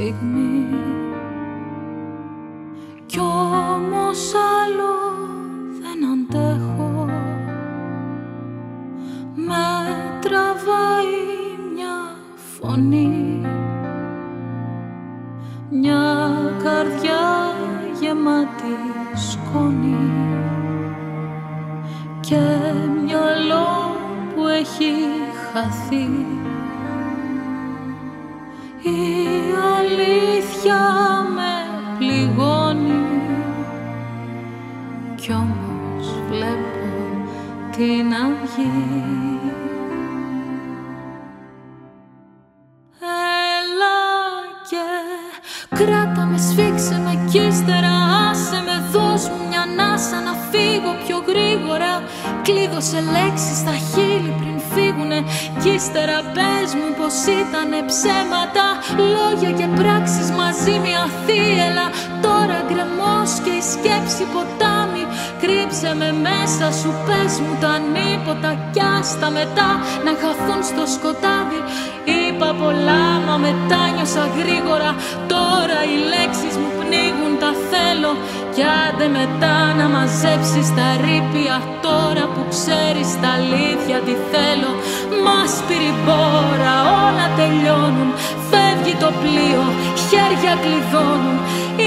στιγμή. Κι όμως άλλο δεν αντέχω. Με τραβάει μια φωνή. Μια καρδιά γεμάτη σκόνη. Και μυαλό που έχει χαθεί. Αλήθεια με πληγώνει. Κι όμως βλέπω την αυγή Κράτα με, σφίξε με κι ύστερα άσε με Δώσ' μου μια ανάσα να φύγω πιο γρήγορα. Κλείδωσε λέξεις στα χείλη πριν φύγουνε Κι ύστερα πες μου πως ήτανε ψέματα Λόγια και πράξεις μαζί μια θύελα Τώρα γκρεμός και η σκέψη ποτάμι Κρύψε με μέσα σου πες μου τα νύποτα Κι άστα μετά. Να χαθούν στο σκοτάδι Είπα πολλά μα μετά νιώσα γρήγορα. Τώρα οι λέξεις μου πνίγουν τα θέλω Κι άντε μετά να μαζέψεις τα ρήπια. Τώρα που ξέρεις τα αλήθεια τι θέλω Μας πυρημπόρα όλα τελειώνουν. Φεύγει το πλοίο, χέρια κλειδώνουν.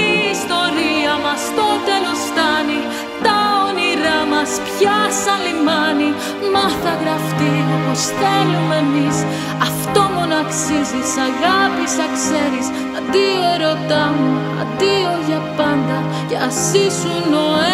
Η ιστορία μας στο τέλος φτάνει. Τα όνειρά μας πια σαν λιμάνι. Μα θα γραφτεί όπως θέλουμε εμείς. Αυτό μόνο αξίζεις αγάπη σαν ξέρεις. Αντίο ερωτά μου, αντίο για πάντα. Κι ας ήσουν ο ένας εσύ